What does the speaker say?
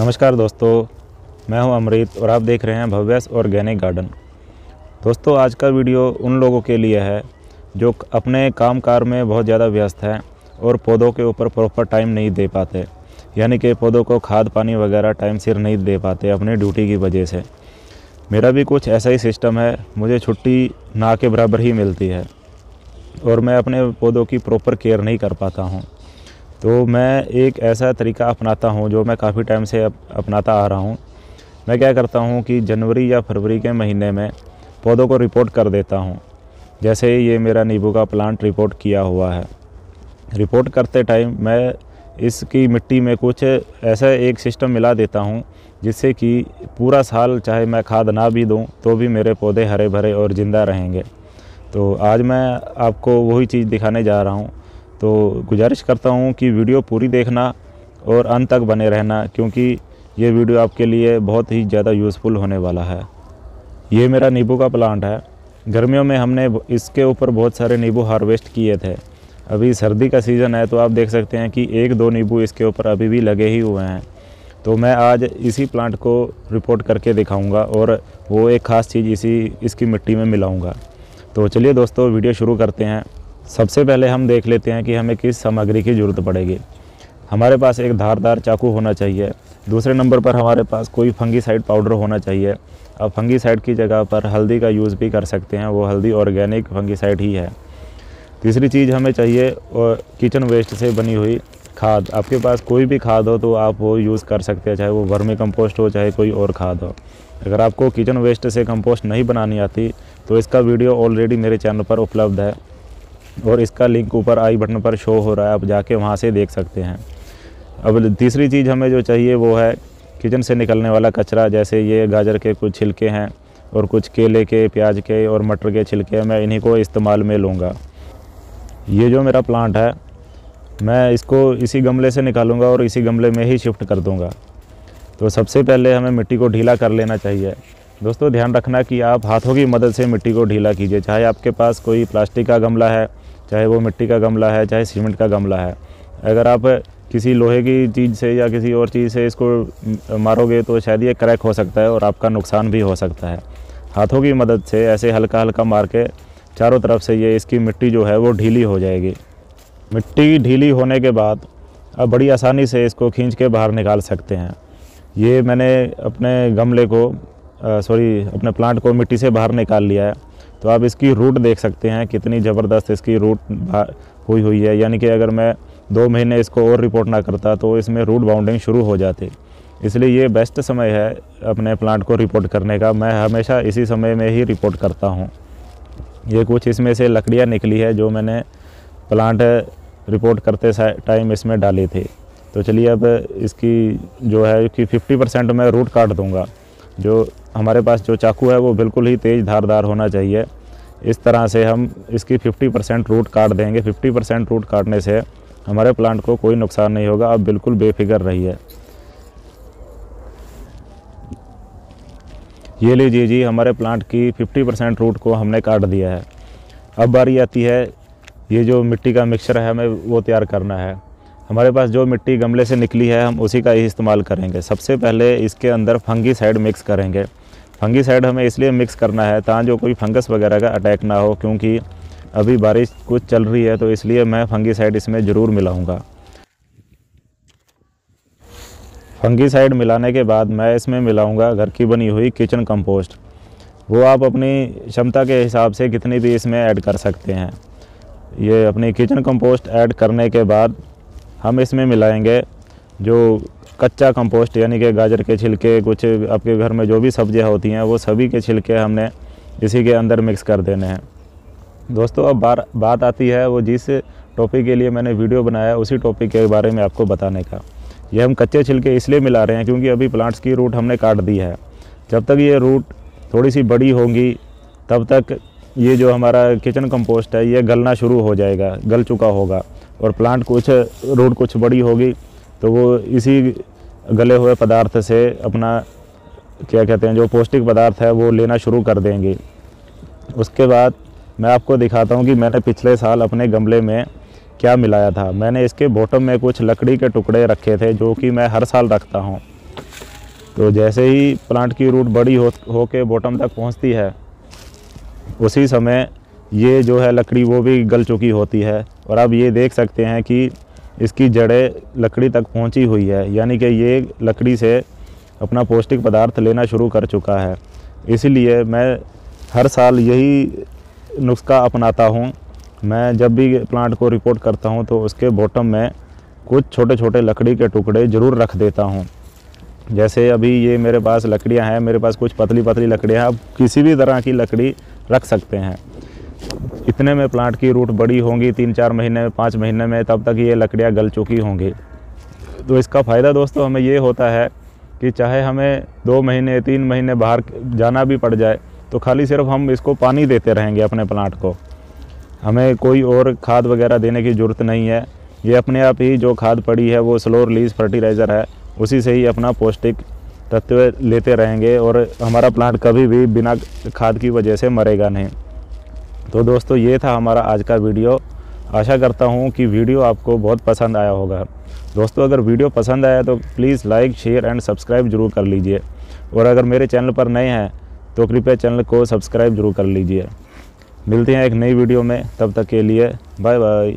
नमस्कार दोस्तों, मैं हूँ अमृत और आप देख रहे हैं भव्यस ऑर्गेनिक गार्डन। दोस्तों, आज का वीडियो उन लोगों के लिए है जो अपने काम कार में बहुत ज़्यादा व्यस्त हैं और पौधों के ऊपर प्रॉपर टाइम नहीं दे पाते। यानी कि पौधों को खाद, पानी वगैरह टाइम सिर नहीं दे पाते अपनी ड्यूटी की वजह से। मेरा भी कुछ ऐसा ही सिस्टम है, मुझे छुट्टी ना के बराबर ही मिलती है और मैं अपने पौधों की प्रॉपर केयर नहीं कर पाता हूँ। तो मैं एक ऐसा तरीका अपनाता हूँ जो मैं काफ़ी टाइम से अप, अपनाता आ रहा हूँ। मैं क्या करता हूँ कि जनवरी या फरवरी के महीने में पौधों को रिपोर्ट कर देता हूँ। जैसे ये मेरा नींबू का प्लांट रिपोर्ट किया हुआ है। रिपोर्ट करते टाइम मैं इसकी मिट्टी में कुछ ऐसा एक सिस्टम मिला देता हूँ जिससे कि पूरा साल चाहे मैं खाद ना भी दूँ तो भी मेरे पौधे हरे भरे और ज़िंदा रहेंगे। तो आज मैं आपको वही चीज़ दिखाने जा रहा हूँ। तो गुजारिश करता हूँ कि वीडियो पूरी देखना और अंत तक बने रहना, क्योंकि ये वीडियो आपके लिए बहुत ही ज़्यादा यूज़फुल होने वाला है। ये मेरा नींबू का प्लांट है। गर्मियों में हमने इसके ऊपर बहुत सारे नींबू हार्वेस्ट किए थे। अभी सर्दी का सीज़न है तो आप देख सकते हैं कि एक दो नींबू इसके ऊपर अभी भी लगे ही हुए हैं। तो मैं आज इसी प्लांट को रिपोर्ट करके दिखाऊँगा और वो एक ख़ास चीज़ इसी, इसकी मिट्टी में मिलाऊँगा। तो चलिए दोस्तों, वीडियो शुरू करते हैं। सबसे पहले हम देख लेते हैं कि हमें किस सामग्री की ज़रूरत पड़ेगी। हमारे पास एक धारदार चाकू होना चाहिए। दूसरे नंबर पर हमारे पास कोई फंगीसाइड पाउडर होना चाहिए। अब फंगीसाइड की जगह पर हल्दी का यूज़ भी कर सकते हैं, वो हल्दी ऑर्गेनिक फंगीसाइड ही है। तीसरी चीज़ हमें चाहिए किचन वेस्ट से बनी हुई खाद। आपके पास कोई भी खाद हो तो आप वो यूज़ कर सकते हैं, चाहे वो वर्मी कंपोस्ट हो, चाहे कोई और खाद हो। अगर आपको किचन वेस्ट से कंपोस्ट नहीं बनानी आती तो इसका वीडियो ऑलरेडी मेरे चैनल पर उपलब्ध है। और इसका लिंक ऊपर आई बटन पर शो हो रहा है, आप जाके वहाँ से देख सकते हैं। अब तीसरी चीज़ हमें जो चाहिए वो है किचन से निकलने वाला कचरा, जैसे ये गाजर के कुछ छिलके हैं और कुछ केले के, प्याज के और मटर के छिलके मैं इन्हीं को इस्तेमाल में लूँगा। ये जो मेरा प्लांट है, मैं इसको इसी गमले से निकालूँगा और इसी गमले में ही शिफ्ट कर दूँगा। तो सबसे पहले हमें मिट्टी को ढीला कर लेना चाहिए। दोस्तों, ध्यान रखना कि आप हाथों की मदद से मिट्टी को ढीला कीजिए। चाहे आपके पास कोई प्लास्टिक का गमला है चाहे वो मिट्टी का गमला है, चाहे सीमेंट का गमला है। अगर आप किसी लोहे की चीज़ से या किसी और चीज़ से इसको मारोगे तो शायद ये क्रैक हो सकता है और आपका नुकसान भी हो सकता है। हाथों की मदद से ऐसे हल्का हल्का मार के चारों तरफ़ से ये इसकी मिट्टी जो है, वो ढीली हो जाएगी। मिट्टी ढीली होने के बाद अब बड़ी आसानी से इसको खींच के बाहर निकाल सकते हैं। ये मैंने अपने गमले को सॉरी अपने प्लांट को मिट्टी से बाहर निकाल लिया है। तो आप इसकी रूट देख सकते हैं, कितनी ज़बरदस्त इसकी रूट हुई हुई है। यानी कि अगर मैं दो महीने इसको और रिपोर्ट ना करता तो इसमें रूट बाउंडिंग शुरू हो जाती। इसलिए ये बेस्ट समय है अपने प्लांट को रिपोर्ट करने का। मैं हमेशा इसी समय में ही रिपोर्ट करता हूँ। ये कुछ इसमें से लकड़ियाँ निकली है, जो मैंने प्लांट रिपोर्ट करते टाइम इसमें डाली थी। तो चलिए अब इसकी जो है कि 50 परसेंट मैं रूट काट दूँगा। जो हमारे पास जो चाकू है, वो बिल्कुल ही तेज़ धारदार होना चाहिए। इस तरह से हम इसकी 50 परसेंट रूट काट देंगे। 50 परसेंट रूट काटने से हमारे प्लांट को कोई नुकसान नहीं होगा। अब बिल्कुल बेफिक्र रहिए। ये लीजिए जी, हमारे प्लांट की 50 परसेंट रूट को हमने काट दिया है। अब बारी आती है, ये जो मिट्टी का मिक्सचर है, हमें वो तैयार करना है। हमारे पास जो मिट्टी गमले से निकली है, हम उसी का ही इस्तेमाल करेंगे। सबसे पहले इसके अंदर फंगी साइड मिक्स करेंगे। फंगी साइड हमें इसलिए मिक्स करना है ताकि जो कोई फंगस वगैरह का अटैक ना हो, क्योंकि अभी बारिश कुछ चल रही है तो इसलिए मैं फंगी साइड इसमें ज़रूर मिलाऊँगा। फंगी साइड मिलाने के बाद मैं इसमें मिलाऊँगा घर की बनी हुई किचन कंपोस्ट। वो आप अपनी क्षमता के हिसाब से कितनी भी इसमें ऐड कर सकते हैं। ये अपनी किचन कंपोस्ट ऐड करने के बाद हम इसमें मिलाएँगे जो कच्चा कंपोस्ट यानी कि गाजर के छिलके, कुछ आपके घर में जो भी सब्ज़ियाँ होती हैं, वो सभी के छिलके हमने इसी के अंदर मिक्स कर देने हैं। दोस्तों, अब बार, बात आती है वो जिस टॉपिक के लिए मैंने वीडियो बनाया, उसी टॉपिक के बारे में आपको बताने का। ये हम कच्चे छिलके इसलिए मिला रहे हैं क्योंकि अभी प्लांट्स की रूट हमने काट दी है। जब तक ये रूट थोड़ी सी बड़ी होंगी, तब तक ये जो हमारा किचन कंपोस्ट है, ये गलना शुरू हो जाएगा, गल चुका होगा। और प्लांट कुछ रूट कुछ बड़ी होगी तो वो इसी गले हुए पदार्थ से अपना, क्या कहते हैं, जो पौष्टिक पदार्थ है, वो लेना शुरू कर देंगे। उसके बाद मैं आपको दिखाता हूँ कि मैंने पिछले साल अपने गमले में क्या मिलाया था। मैंने इसके बॉटम में कुछ लकड़ी के टुकड़े रखे थे, जो कि मैं हर साल रखता हूँ। तो जैसे ही प्लांट की रूट बड़ी हो, होके बॉटम तक पहुँचती है, उसी समय ये जो है लकड़ी, वो भी गल चुकी होती है। और आप ये देख सकते हैं कि इसकी जड़ें लकड़ी तक पहुँची हुई है, यानी कि ये लकड़ी से अपना पौष्टिक पदार्थ लेना शुरू कर चुका है। इसीलिए मैं हर साल यही नुस्खा अपनाता हूँ। मैं जब भी प्लांट को रिपोर्ट करता हूँ तो उसके बॉटम में कुछ छोटे छोटे लकड़ी के टुकड़े ज़रूर रख देता हूँ। जैसे अभी ये मेरे पास लकड़ियाँ हैं, मेरे पास कुछ पतली पतली लकड़ियाँ आप किसी भी तरह की लकड़ी रख सकते हैं। इतने में प्लांट की रूट बड़ी होंगी, तीन चार महीने में, पाँच महीने में, तब तक ये लकड़ियाँ गल चुकी होंगी। तो इसका फ़ायदा दोस्तों हमें ये होता है कि चाहे हमें दो महीने, तीन महीने बाहर जाना भी पड़ जाए तो खाली सिर्फ़ हम इसको पानी देते रहेंगे अपने प्लांट को। हमें कोई और खाद वगैरह देने की ज़रूरत नहीं है। ये अपने आप ही जो खाद पड़ी है, वो स्लो रिलीज़ फर्टिलाइज़र है, उसी से ही अपना पौष्टिक तत्व लेते रहेंगे और हमारा प्लांट कभी भी बिना खाद की वजह से मरेगा नहीं। तो दोस्तों, ये था हमारा आज का वीडियो। आशा करता हूँ कि वीडियो आपको बहुत पसंद आया होगा। दोस्तों, अगर वीडियो पसंद आया तो please like share and subscribe ज़रूर कर लीजिए। और अगर मेरे चैनल पर नए हैं तो कृपया चैनल को सब्सक्राइब ज़रूर कर लीजिए। मिलते हैं एक नई वीडियो में। तब तक के लिए बाय बाय